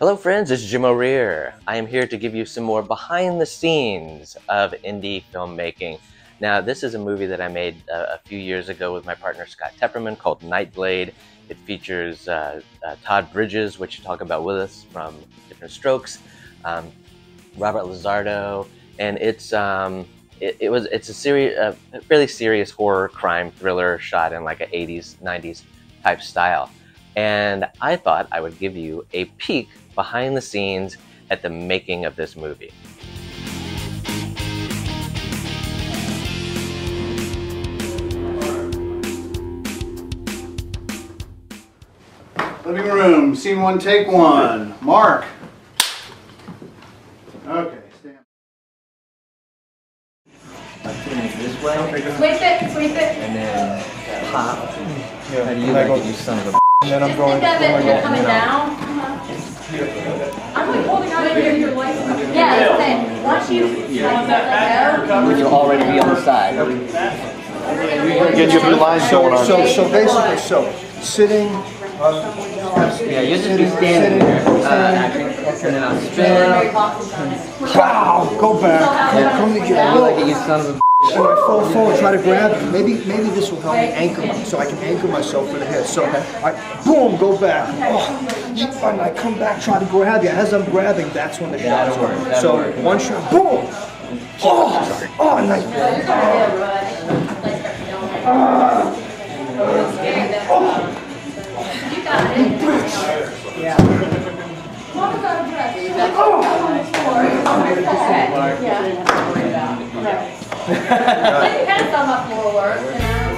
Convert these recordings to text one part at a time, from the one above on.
Hello, friends, it's Jim O'Rear. I am here to give you some more behind the scenes of indie filmmaking. Now, this is a movie that I made uh, a few years ago with my partner Scott Tepperman called Nightblade. It features uh, uh, Todd Bridges, which you talk about with us from Diff'rent Strokes, um, Robert LaSardo, and it's um, it, it, was it's a serious, a fairly serious horror crime thriller shot in like a 80s 90s type style. And I thought I would give you a peek behind the scenes at the making of this movie. Living room, scene one, take one. Mark. Okay, stand. This way, Sweep it, sweep it. and then pop. How do you like go- it, you son of a And then I'm Just going, think of it, going you're coming down. Uh-huh. I'm like holding on to your, your license. Yeah, same. Once you, like, let go. Would you already be on the side? Get your lines So, going on. so, so basically, so, sitting, uh, Yeah, you'll just be standing there, uh, acting, and then I'll spin. wow, go back, come, come How together. do you like you son of a So I fall forward, try to grab it. Maybe, maybe this will help me anchor my, so I can anchor myself for the head. So I, boom, go back. Oh, and I come back, try to grab you. As I'm grabbing, that's when the shot's That'll work, over. So work. one shot, boom. Oh, oh, nice. You got it. Yeah. Mom is out of breath. She's like, oh, Yeah. Right. It. Depends on my floor work,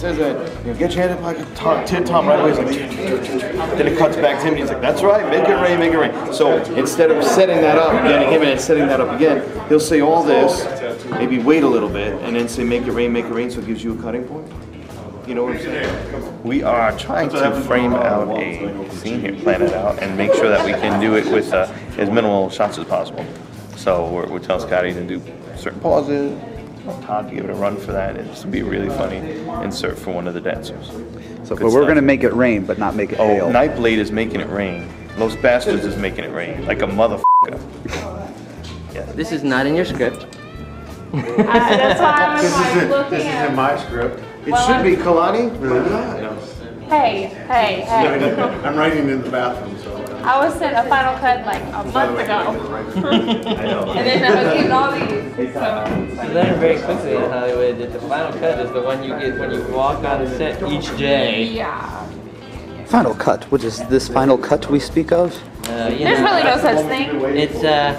says that, you know, get your hand in pocket, Tom, Tim Tom right away, like, then it cuts back to him, and he's like, that's right, make it rain, make it rain. So instead of setting that up, getting him and setting that up again, he'll say all this, maybe wait a little bit, and then say make it rain, make it rain, so it gives you a cutting point. You know what I'm saying? We are trying to frame out a scene here, plan it out, and make sure that we can do it with uh, as minimal shots as possible. So we're, we're telling Scotty to do certain pauses, Todd to give it a run for that, and it's to be a really funny insert for one of the dancers. So, Good but we're stuff. gonna make it rain, but not make it Oh, hail. Nightblade is making it rain. Los Bastards is making it rain, like a motherfucker. This is not in your script. Uh, that's why I'm This like isn't, looking this isn't my script. It Well, should be Kalani, believe it or not. Hey, hey, hey. I'm writing in the bathroom, so. I was sent a final cut like a month ago. And then I was getting all these. So, You learn very quickly in Hollywood that the final cut is the one you get when you walk on set each day. yeah. Final cut. What is this final cut we speak of? Uh, you There's know, really no such thing. It's uh,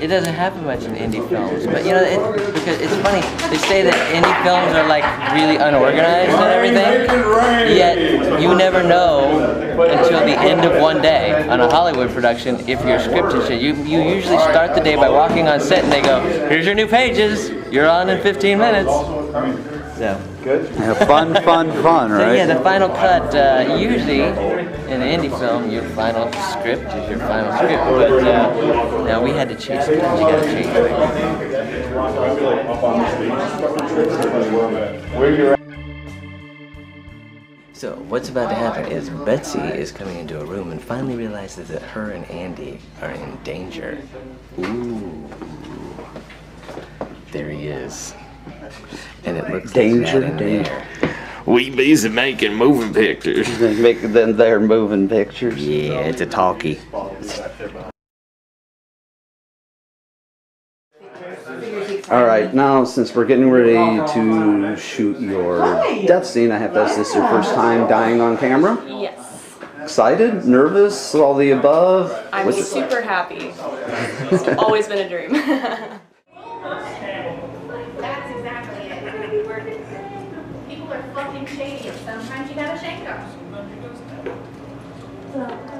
it doesn't happen much in indie films, but you know, it, because it's funny. They say that indie films are like really unorganized and everything, yet you never know until the end of one day on a Hollywood production if your script is shit. You you usually start the day by walking on set and they go, "Here's your new pages. You're on in 15 minutes." So. Yeah, fun, fun, fun, So yeah, the final cut, uh, usually in an indie film, your final script is your final script. But uh, now we had to change it. You gotta change it. So what's about to happen is Betsy is coming into a room and finally realizes that her and Andy are in danger. Ooh. There he is. And it looks Danger, like that in danger. We busy making moving pictures. They Make them their moving pictures. Yeah, it's a talkie. All right, now since we're getting ready to shoot your death scene, I have to ask this your first time dying on camera? Yes. Excited? Nervous? All the above? I'm What's it- super happy. It's always been a dream. That's exactly it. We're- People are fucking shady and sometimes you gotta shake them.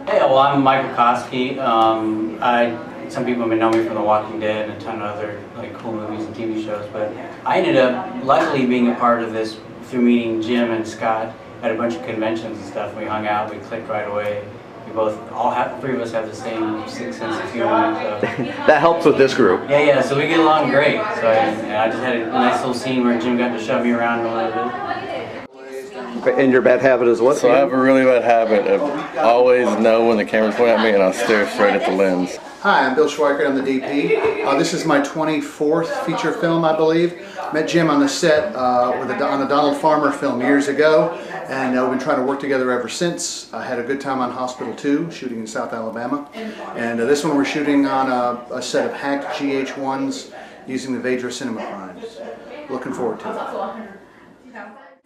Hey, well, I'm Michael Koski. Um, I, some people may know me from The Walking Dead and a ton of other like cool movies and TV shows, but I ended up luckily being a part of this through meeting Jim and Scott at a bunch of conventions and stuff. We hung out, we clicked right away. We both, all have, three of us have the same sixth sense of humor. So. that helps with this group. Yeah, yeah, so we get along great. So I, I just had a nice little scene where Jim got to shove me around a little bit. And your bad habit is what? So I have a really bad habit of always know when the camera's pointing at me and I'll stare straight at the lens. Hi, I'm Bill Schweikert. I'm the DP. Uh, this is my 24th feature film, I believe. Met Jim on the set uh, with a, on a Donald Farmer film years ago, and uh, we've been trying to work together ever since. I had a good time on Hospital 2, shooting in South Alabama, and uh, this one we're shooting on a, a set of hacked GH1s using the Veydra Cinema Primes. Looking forward to it.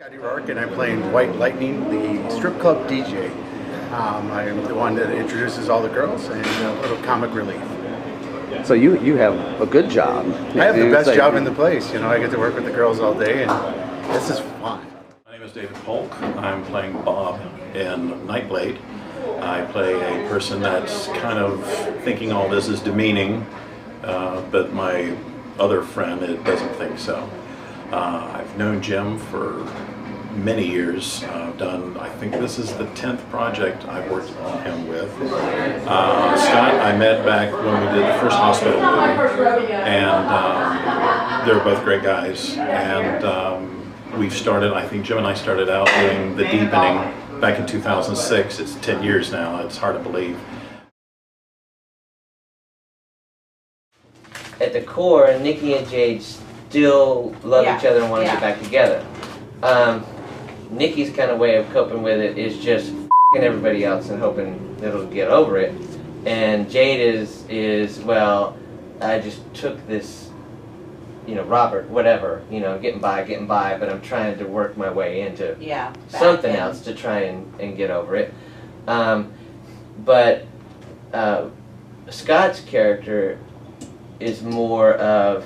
Scotty Rourke and I'm playing White Lightning, the strip club DJ. Um, I'm the one that introduces all the girls and a little comic relief. So you you have a good job. I have the best say- job in the place. You know, I get to work with the girls all day, and this is fun. My name is David Polk. I'm playing Bob in Nightblade. I play a person that's kind of thinking all this is demeaning, uh, but my other friend it doesn't think so. Uh, I've known Jim for many years. Uh, I've done, I think this is the 10th project I've worked on him with. Uh, Scott, I met back when we did the first hospital movie, and um, they're both great guys. And um, we've started, I think Jim and I started out doing the deepening back in 2006. It's 10 years now, it's hard to believe. at the core, Nikki and Jade still love each other and want to yeah. get back together. Um, Nikki's kind of way of coping with it is just fing everybody else and hoping it'll get over it. And Jade is is well, I just took this, you know, Robert, whatever, you know, getting by, getting by, but I'm trying to work my way into Yeah, something in. else to try and, and get over it. Um, but uh, Scott's character is more of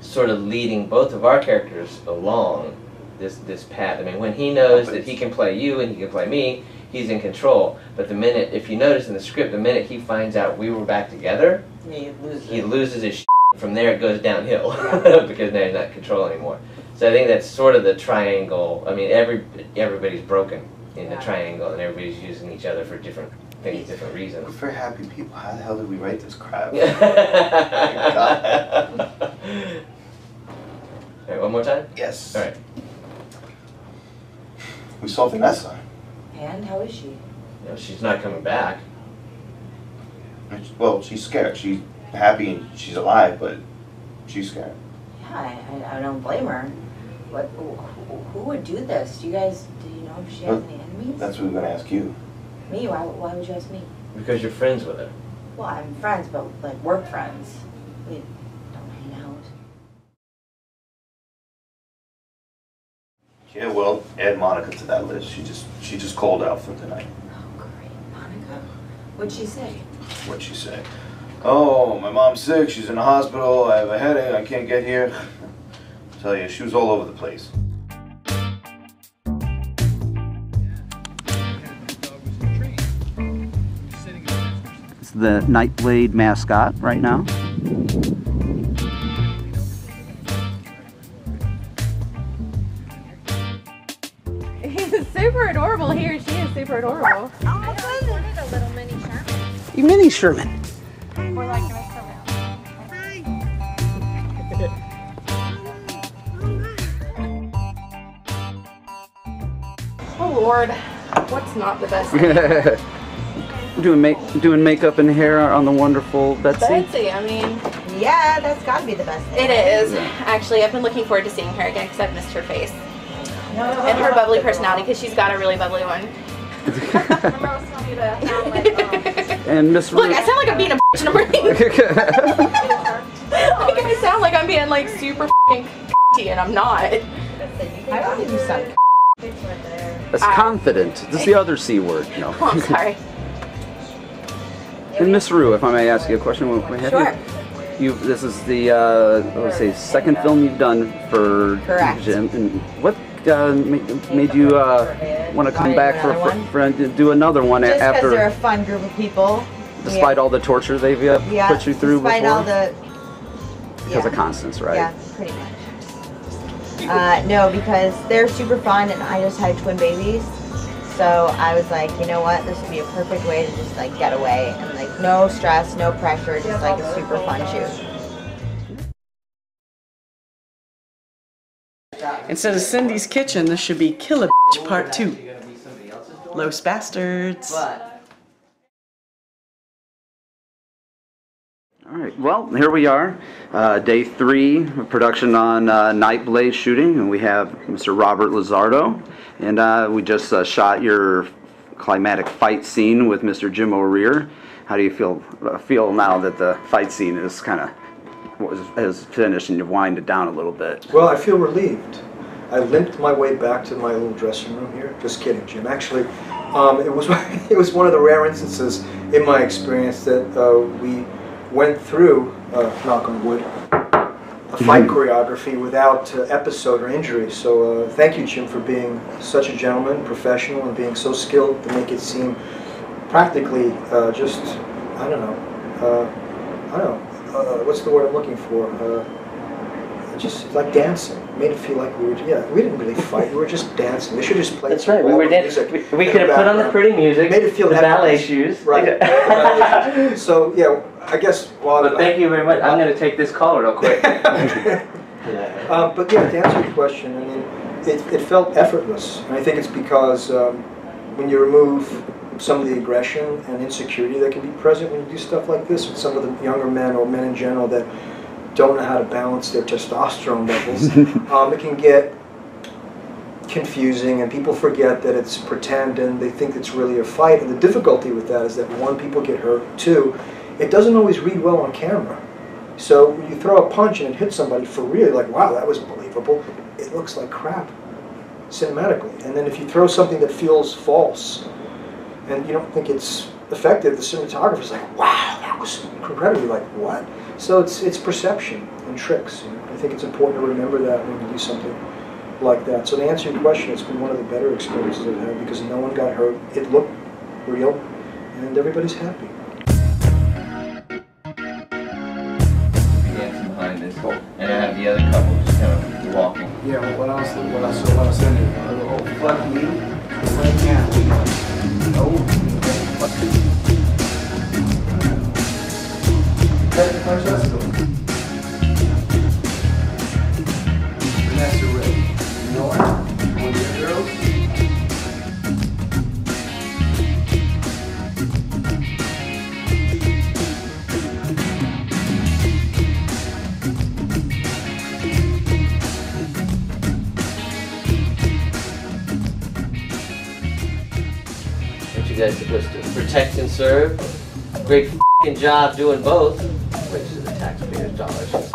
sort of leading both of our characters along this this path. I mean, when he knows that he can play you and he can play me, he's in control. But the minute, if you notice in the script, the minute he finds out we were back together, Yeah, you lose he loses his. Shit. From there, it goes downhill because now he's not in control anymore. So I think that's sort of the triangle. I mean, every everybody's broken in the triangle, and everybody's using each other for different things, different reasons. We're very happy people. How the hell did we write this crap? All right, one more time? Yes. All right. We saw Vanessa. And how is she? You know, she's not coming back. Well, she's scared. She's happy and she's alive, but she's scared. Yeah, I, I, I don't blame her. What? Who, who would do this? Do you guys? Do you know if she has Well, any enemies? That's what we we're gonna ask you. Me? Why? Why would you ask me? Because you're friends with her. Well, I'm friends, but like work friends. We Yeah, well, add Monica to that list. She just she just called out for tonight. Oh, great. Monica. What'd she say? What'd she say? Oh, my mom's sick. She's in the hospital. I have a headache. I can't get here. tell you, she was all over the place. It's the Nightblade mascot right now. Or she is super adorable. You mini Sherman. We're like Oh Lord, what's not the best? doing make doing makeup and hair on the wonderful Betsy. Betsy, I mean, Yeah, that's got to be the best thing. it is. Actually, I've been looking forward to seeing her again because I've missed her face and her bubbly personality because she's got a really bubbly one. Remember I was telling you that I found, like, um, And Miss Look, Ruth. I sound like I'm being a bitch and I'm really. like I sound like I'm being like super f***ing and I'm not. I don't think you sound. That's confident. This is the other C word. No. Oh, I'm sorry. And Miss Rue, if I may ask you a question, will- may have Sure. You, you, this is the uh, let's say second film you've done for Correct. Jim. And what uh, made, you uh, want to come back for, for, for do another one Just because after, they're a fun group of people. despite all the torture they've uh, yeah, put you through despite before? all the because of Constance, right? yeah, pretty much. Uh, no, because they're super fun and I just had twin babies. So I was like, you know what, this would be a perfect way to just like get away and like no stress, no pressure, just like a super fun shoot. Instead of Cindy's Kitchen, this should be Kill a Bitch Part 2. Los Bastards. All right, well, here we are, uh, day three of production on uh, Nightblade shooting, and we have Mr. Robert LaSardo, and uh, we just uh, shot your climatic fight scene with Mr. Jim O'Rear. How do you feel uh, feel now that the fight scene is kind of has finished and you've winded down a little bit? Well, I feel relieved. I limped my way back to my little dressing room here. Just kidding, Jim. Actually, um, it was it was one of the rare instances in my experience that uh, we went through, uh, knock on wood, a fight choreography without uh, episode or injury. So uh, thank you, Jim, for being such a gentleman, professional, and being so skilled to make it seem practically uh, just, I don't know, uh, I don't know, uh, what's the word I'm looking for? Uh, just like dancing. Made it feel like we were, yeah, we didn't really fight. We were just dancing. They should just play. That's right. We were dancing. We, we could have put on the pretty music. Made it feel the effortless. ballet shoes. Right. so yeah, I guess. Well, But thank you very much. I'm going to take this call real quick. Um, but yeah, to answer your question, I mean, it, it felt effortless. And I think it's because um, when you remove some of the aggression and insecurity that can be present when you do stuff like this with some of the younger men or men in general that don't know how to balance their testosterone levels, um, it can get confusing and people forget that it's pretend and they think it's really a fight. And the difficulty with that is that one, people get hurt. Two, it doesn't always read well on camera. So when you throw a punch and it hits somebody for real, like, wow, that was believable. It looks like crap cinematically. And then if you throw something that feels false and you don't think it's effective, the cinematographer's like, wow, that was incredibly like, what? So it's, it's perception and tricks. You know? I think it's important to remember that when you do something like that. So to answer your question, it's been one of the better experiences I've had because no one got hurt. It looked real and everybody's happy. dancing behind this. Oh, and I have the other couple just kind of walking. Yeah, well, what else, what else, what else in it? Oh, fuck me. Right now. Job doing both. Which is the taxpayers' dollars.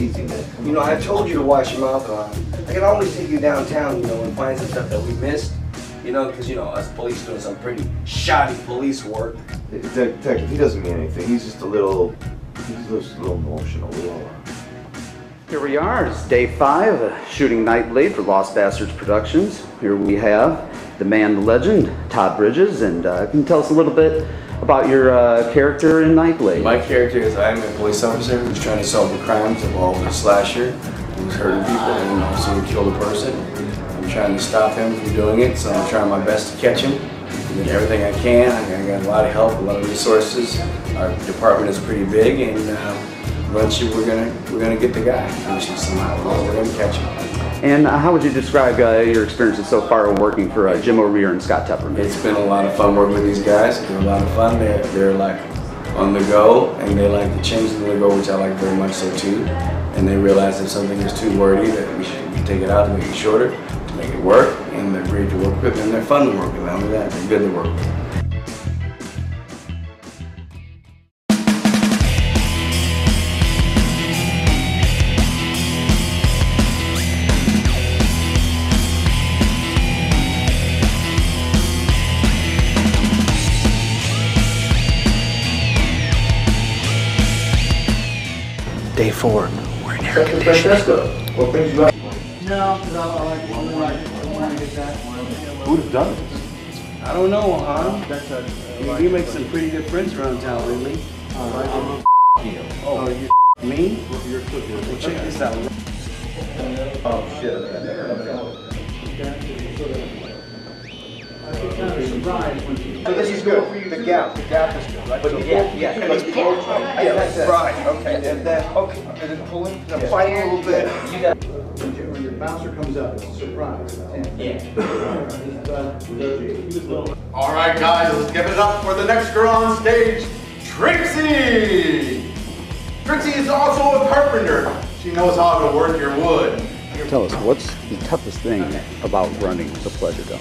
Easy, man. You know, I told you to wash your mouth off. I can always take you downtown, you know, and find some stuff that we missed. You know, because, you know, us police doing some pretty shoddy police work. Detective, he doesn't mean anything. He's just a little, he's just a little emotional. A little, Here we are, it's day five, uh, shooting Nightblade for Lost Bastards Productions. Here we have the man, the legend, Todd Bridges, and uh, can you tell us a little bit about your uh, character in Nightblade? My character is I'm a police officer who's trying to solve the crimes involving the slasher who's hurting people and also killed a person. I'm trying to stop him from doing it, so I'm trying my best to catch him. I'm doing everything I can. I got a lot of help, a lot of resources. Our department is pretty big, and uh, eventually we're gonna we're gonna get the guy. Eventually somehow we're gonna catch him. And uh, how would you describe uh, your experiences so far working for uh, Jim O'Rear and Scott Tepperman? It's been a lot of fun working with these guys. They're a lot of fun. They're, they're like on the go and they like to change the go, which I like very much so too. And they realize if something is too wordy that we should take it out to make it shorter, to make it work. And they're great to work with and they're fun to work with. Not only that, they're good to work with. Day four. We're in air Francesco, what brings you up? No, because I I like, I like, I want to get that one. Who'd have done this? I don't know, huh? That's a, you, you make some pretty good friends around town lately. I'm Oh, you me? Well, check this out. Oh, shit. So this is good, the gap, the gap is good, right? So yeah, yeah. And he's pulling, yeah, that's right, okay, and then, okay, and then pulling, then fighting a little bit. You got. When your bouncer comes up, it's a surprise. All right, guys, let's give it up for the next girl on stage, Trixie. Trixie is also a carpenter. She knows how to work your wood. Tell us, what's the toughest thing about running the Pleasure Dome?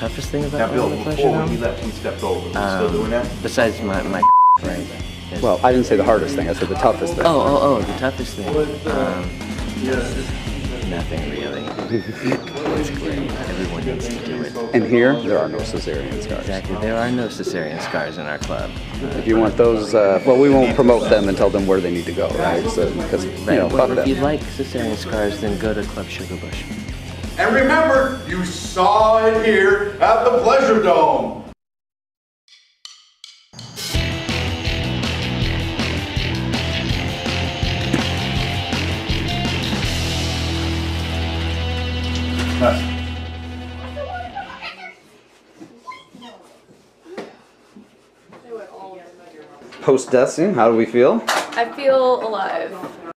The toughest thing about Now, Bill, running the pleasure before when dome? he left, he stepped over. Is he Um, still doing that? Besides my, my right? Well, I didn't say the hardest thing, I said the toughest thing. Oh, oh, oh, the toughest thing. Um, nothing really. it's great. Everyone needs to do it. And here, there are no cesarean scars. Exactly. There are no cesarean scars in our club. If you want those, uh, well, we won't promote them and tell them where they need to go, right? So, because, you Right. know, well, fuck if you them. like cesarean scars, then go to Club Sugar Bush. And remember, you saw it here at the Pleasure Dome. Post death scene, how do we feel? I feel alive.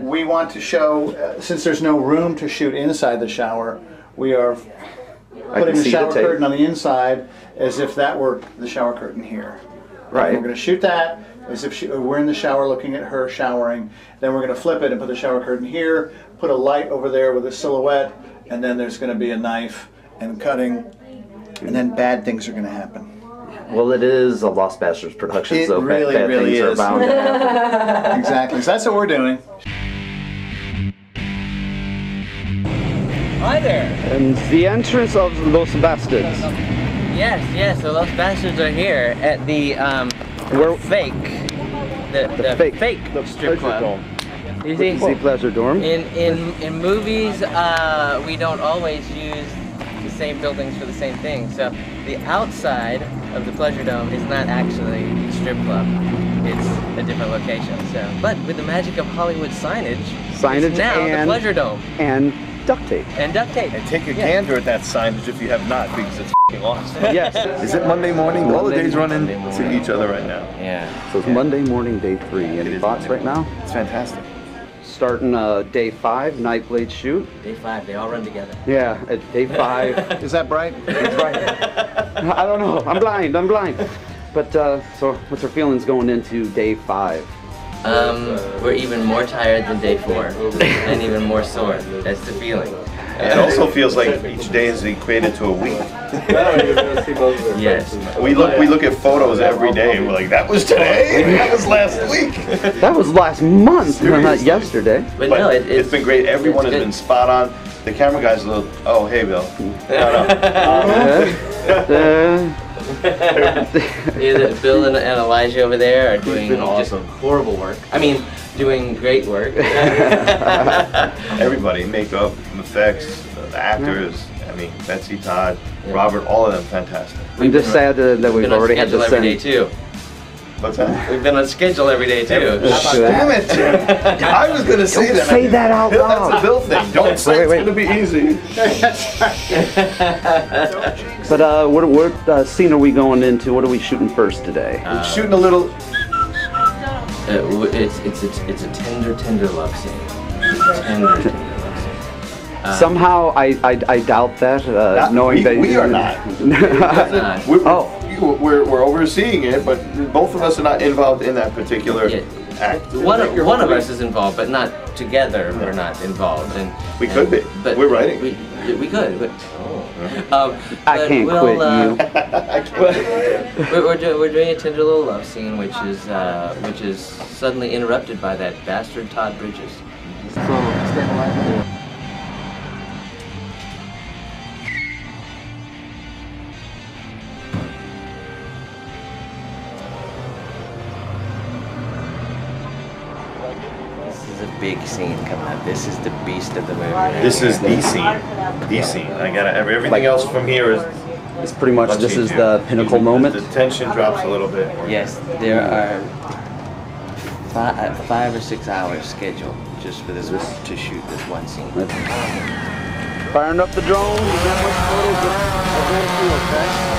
We want to show, uh, since there's no room to shoot inside the shower, we are I putting can the see the shower tape. curtain on the inside as if that were the shower curtain here. Right. We're going to shoot that as if she, we're in the shower looking at her showering. Then we're going to flip it and put the shower curtain here, put a light over there with a silhouette, and then there's going to be a knife and cutting, and then bad things are going to happen. Well, it is a Lost Bastards production, It so bad, really, bad really things are bound to happen. exactly. So that's what we're doing. Hi there. And the entrance of Los Bastards. Yes, yes. The Los Bastards are here at the um, Where- fake, the, the, fake- fake, strip club. You see, The Pleasure Dorm. in in in movies, uh, we don't always use the same buildings for the same thing. So the outside of the Pleasure Dome is not actually a strip club. It's a different location. So, but with the magic of Hollywood signage, Signage it's now and- the Pleasure Dome And duct tape. and duct tape. And take a Yeah. gander at that signage if you have not, because it's f***ing awesome. Yes. Is it Monday morning? All the Monday- days run into each other right now. Yeah. So it's Monday morning, day three. Any thoughts right now? It's fantastic. Starting uh, day five, Nightblade shoot. Day five, they all run together. Yeah, at day five. Is that bright? It's right. I don't know. I'm blind. I'm blind. But uh, so, what's our feelings going into day five? Um, we're even more tired than day four, and even more sore. That's the feeling. It also feels like each day is equated to a week. Yes. We look we look at photos every day and we're like, that was today? That was last week. That was last month, not yesterday. But, But no, it, it's been great. Everyone has good. been spot on. The camera guys a little, oh, hey, Bill. No, no. Either Bill and, and Elijah over there are doing been just horrible work. I mean, doing great work. Everybody, makeup, effects, the actors. I mean, Betsy, Todd, Robert, all of them fantastic. I'm just sad uh, that we've already had schedule to every day send. too. What's that? We've been on schedule every day too. Damn it, Jim. I was going to say Don't that. say that out Bill, loud. That's a Bill thing. Don't say Wait, wait, it's going to be easy. But uh, what, what uh, scene are we going into? What are we shooting first today? We're shooting a little. Uh, w- it's it's a, it's a tender tender love scene. Tender tender love scene. Uh, Somehow I, I, I doubt that, uh, Not- knowing we- that we are not. uh, We're, Oh. We're, we're overseeing it, but both of us are not involved in that particular Yeah. act. one of, one of us is involved, but not together. We're not involved, and We could be. But We're writing. We, we could. But, oh. um, I can't we'll, quit uh, you. we're, we're, doing, we're doing a tender little love scene, which is uh, which is suddenly interrupted by that bastard Todd Bridges. This is a big scene coming up. This is the beast of the movie. right This here. is the scene. The scene. I got to everything else from here is. It's pretty much, much this is easier. the pinnacle The- moment. The tension drops a little bit. Yes, there are five, five or six hours scheduled just for this to shoot this one scene. Firing up the drone. You got much photos of, of okay?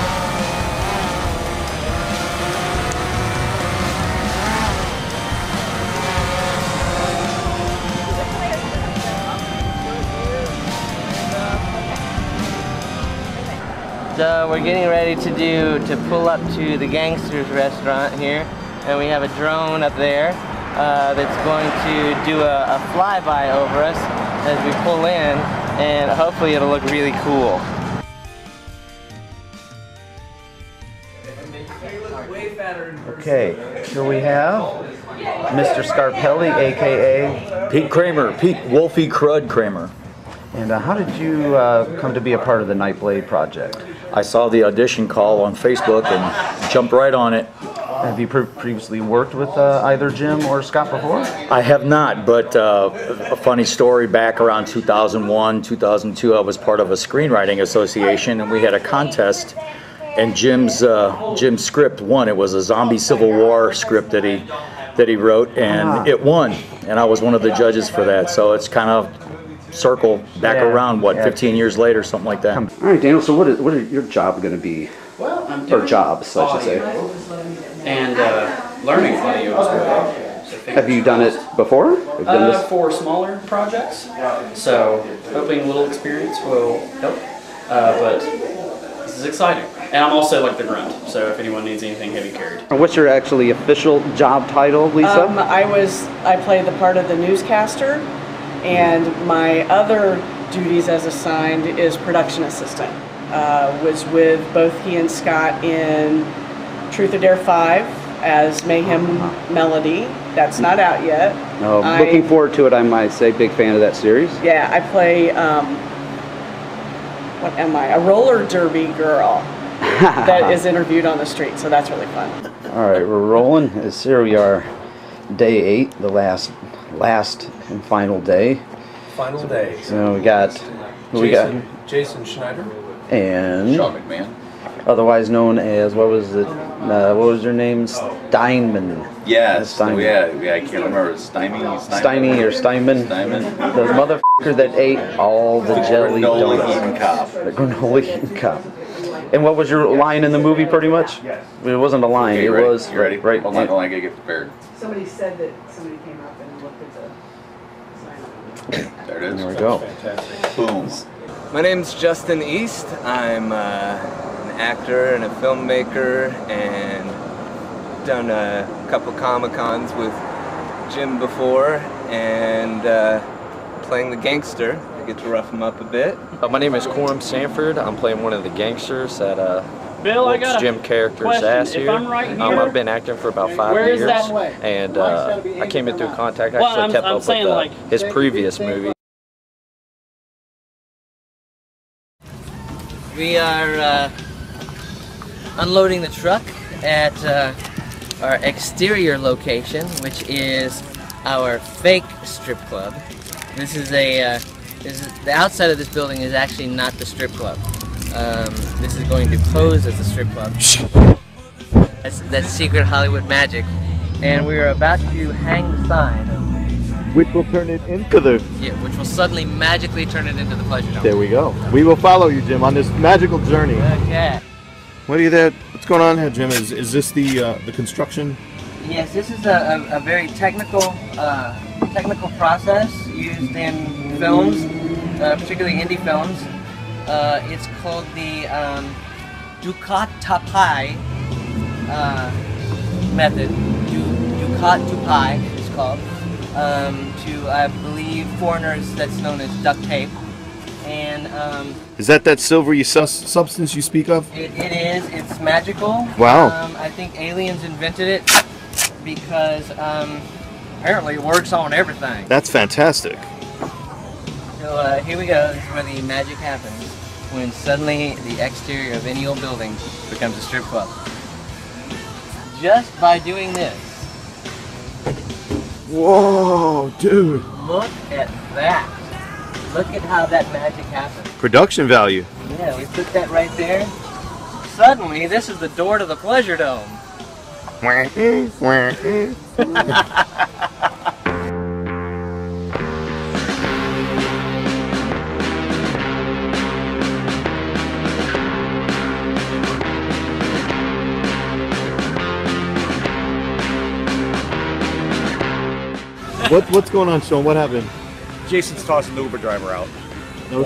So we're getting ready to do to pull up to the gangsters restaurant here, and we have a drone up there uh, that's going to do a, a flyby over us as we pull in, and hopefully it'll look really cool. Okay, here we have Mr. Scarpelli, aka Pete Kramer, Pete Wolfie Crud Kramer. And uh, how did you uh, come to be a part of the Nightblade project? I saw the audition call on Facebook and jumped right on it. Have you pre- previously worked with uh, either Jim or Scott before? I have not, but uh, a funny story back around 2001, 2002, I was part of a screenwriting association and we had a contest and Jim's uh, Jim's script won. It was a zombie civil war script that he that he wrote and Ah. it won. And I was one of the judges for that. So it's kind of circle back Yeah, around what yeah. 15 years later something like that. All right, Daniel. So what is what are your job going to be? Well, I'm or doing jobs, I should say. and uh, learning audio as well. Have you done it before? Have done Uh, this? for smaller projects, so hoping a little experience will help. Uh, but this is exciting, and I'm also like the grunt. So if anyone needs anything heavy carried, What's your actually official job title, Lisa? Um, I was I played the part of the newscaster, and my other duties as assigned is production assistant. Uh, was with both he and Scott in Truth or Dare Five as Mayhem Melody. That's not out yet. no, I- looking forward to it. I might say, big fan of that series. Yeah, I play. Um, what am I? A roller derby girl that is interviewed on the street. So that's really fun. All right, we're rolling. Here we are, day eight, the last, last and final day. Final day. So we got, who we got, Jason, Jason Schneider. and Sean McMahon. otherwise known as what was it? Uh, what was your name? Steinman. Yeah, Steinman. yeah, yeah, I can't remember. Stymie, Steiny or Steinman. Steinman. The motherfucker that ate all the jelly granola donuts. eating cop. The granola eating cop. And what was your line in the movie, pretty much? It wasn't a line. Okay, it ready? was You ready? right. Hold on, hold on, I gotta get prepared. Somebody said that somebody came up and looked at the There it is. There we go. Boom. My name's Justin East. I'm uh, an actor and a filmmaker and done a couple Comic Cons with Jim before and uh, playing the gangster. I get to rough him up a bit. Uh, my name is Quorum Sanford. I'm playing one of the gangsters that uh, Bill, I got Jim character's question. ass If here. I'm right um, here- I've been acting for about five Where is years, that and uh, I came in through contact. I Well, actually I'm- kept I'm up saying, with uh, like- his previous movie. We are uh, unloading the truck at uh, our exterior location, which is our fake strip club. This is a uh, this is, the outside of this building is actually not the strip club. Um, this is going to pose as a strip club. That's, that's secret Hollywood magic, and we are about to hang the sign, Which will turn it into the. yeah, which will suddenly magically turn it into the pleasure dome. There we go. We will follow you, Jim, on this magical journey. Okay. What are you there? What's going on here, Jim? Is is this the uh, the construction? Yes, this is a, a, a very technical uh, technical process used in films, uh, particularly indie films. Uh, it's called the um, Ducat Tapai uh, method. Du- Ducat Tupai it's called. Um, to I believe foreigners, that's known as duct tape. And um, Is that that silvery sus- substance you speak of? it, it is. It's magical. Wow. Um, I think aliens invented it because um, apparently it works on everything. That's fantastic. So uh, here we go. This is where the magic happens when suddenly the exterior of any old building becomes a strip club. Just by doing this. Whoa, dude. Look at that. Look at how that magic happens. Production value. Yeah, we put that right there. Suddenly, this is the door to the pleasure dome. What what's going on, Sean? What happened? Jason's tossing the Uber driver out. No.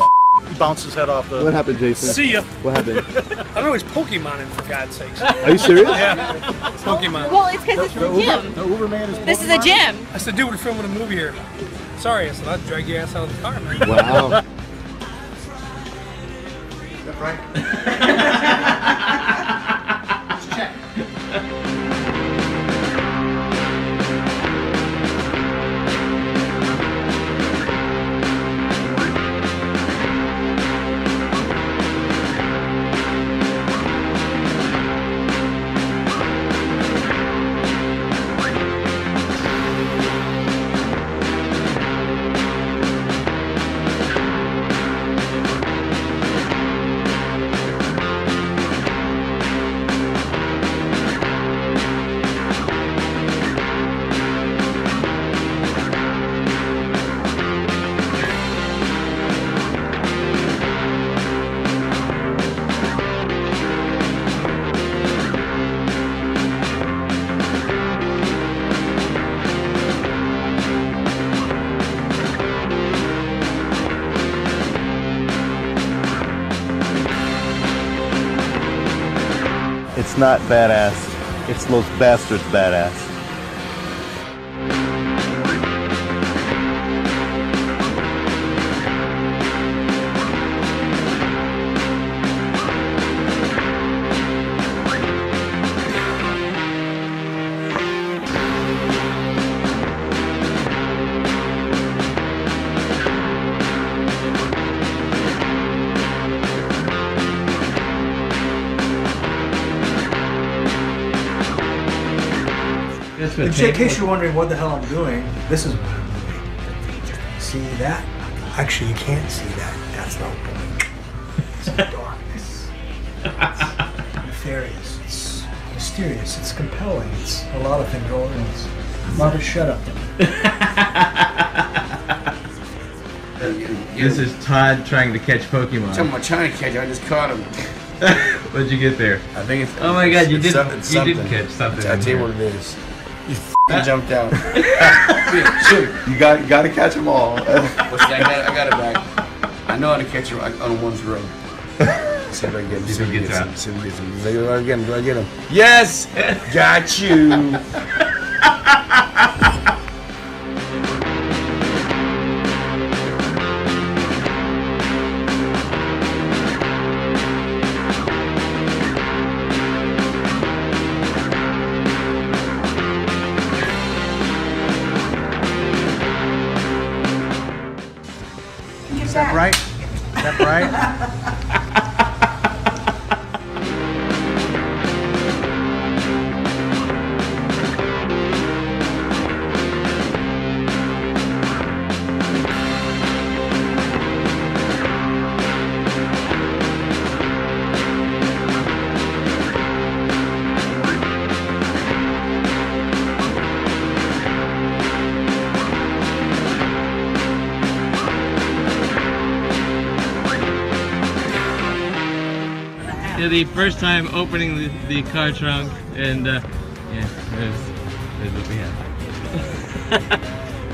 He bounced his head off the. What happened, Jason? See ya. What happened? I don't know. He's Pokemon for God's sakes. Are you serious? Yeah. Oh, Pokemon. Well, it's 'cause it's a gym. The Uber man is. This is a gym. I said, dude, we're filming a movie here. Sorry, I said, I'll drag your ass out of the car, man. Wow. That's right. not badass. It's those bastards badass. In case you're wondering what the hell I'm doing, this is. What I'm moving. See that? Actually, you can't see that. That's not point. It's darkness. It's nefarious. It's mysterious. It's compelling. It's a lot of things all at once. Robert, shut up. This is Todd trying to catch Pokemon. I'm not trying to catch. I just caught him. What'd you get there? I think it's. Oh my God, you did- Something, you it's did something. catch something I'll tell you what it is. You f***ing jumped out. You got you got to catch them all. What's that? I got, I got it back. I know how to catch them on on one's road. See if I can get him. See if I can get him. See if I get him. I get him? Do I get him? Yes! Got you! The first time opening the, the car trunk, and uh, yeah, there's, there's what we have.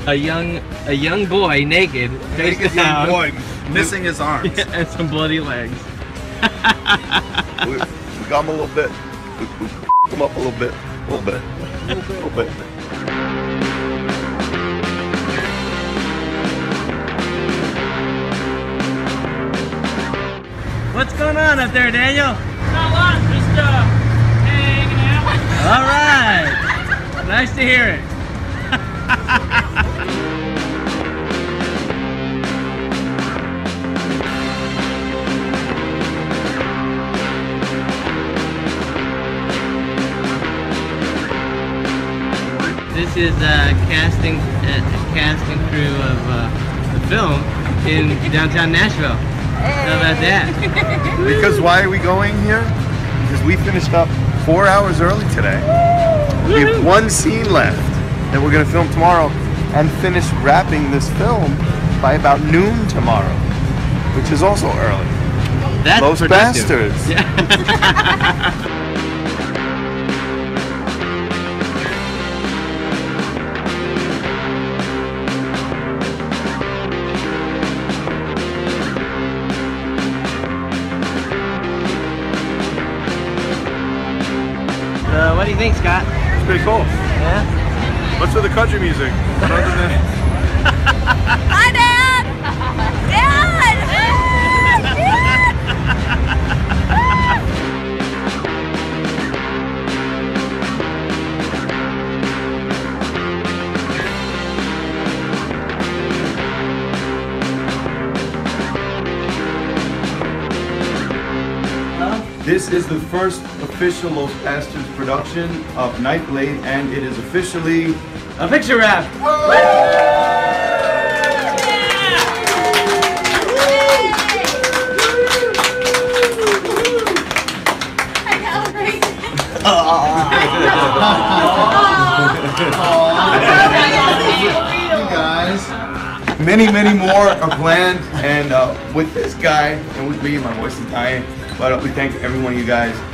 a young a young boy naked, face Naked young boy, missing his arms. Yeah, and some bloody legs. we, we got him a little bit. We, we f***ed him up a little bit. A little bit. A little bit. What's going on up there, Daniel? Much, just uh, hanging out. All right, nice to hear it. This is a casting uh, casting crew of uh, the film in downtown Nashville. How about that? Because why are we going here? Because we finished up four hours early today. We have one scene left that we're gonna film tomorrow and finish wrapping this film by about noon tomorrow, which is also early. That's Those productive. bastards. think, Scott? It's pretty cool. Yeah. What's with the country music? Other than- Hi, Dad! Dad! This is the first official Los Pastors production of Nightblade, and it is officially a picture wrap. Many, many more are planned, and uh, with this guy, and with me, my voice is dying. But uh, we thank every one of you guys.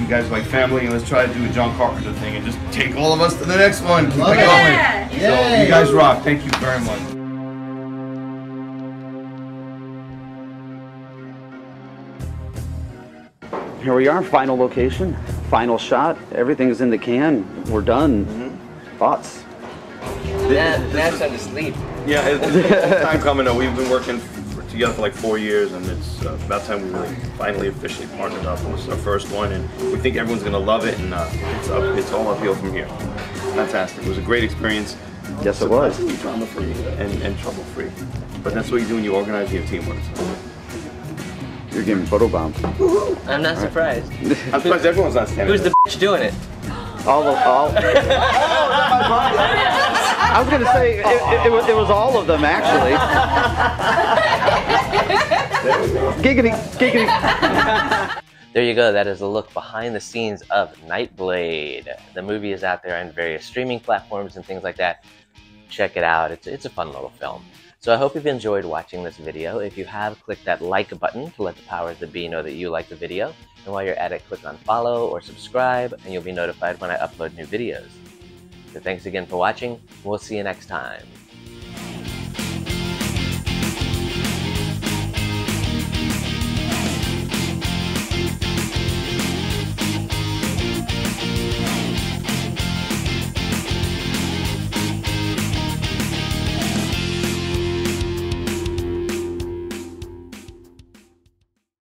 You guys are like family, and let's try to do a John Carpenter thing and just take all of us to the next one. Keep it Love it. going. Yeah. So you guys rock. Thank you very much. Here we are, final location, final shot. Everything's in the can. We're done. Mm-hmm. Thoughts? Now, now it's time to sleep. Yeah, it- it's a long time coming. though. We've been working for, together for like four years, and it's uh, about time we really finally officially partnered up. This is our first one, and we think everyone's gonna love it, and uh, it's up, it's all uphill from here. Fantastic. It was a great experience. Yes, it was. Drama-free and, and trouble-free. But that's what you do when you organize your teamwork. You're getting photobombed. I'm not surprised. I'm surprised everyone's not standing. Who's the bitch doing it? All of all. I was gonna say it, it, it was, it was all of them actually. Giggity, giggity. There you go. That is a look behind the scenes of Nightblade. The movie is out there on various streaming platforms and things like that. Check it out. It's, it's a fun little film. So I hope you've enjoyed watching this video. If you have, click that like button to let the powers that be know that you like the video. And while you're at it, click on follow or subscribe and you'll be notified when I upload new videos. So thanks again for watching. We'll see you next time.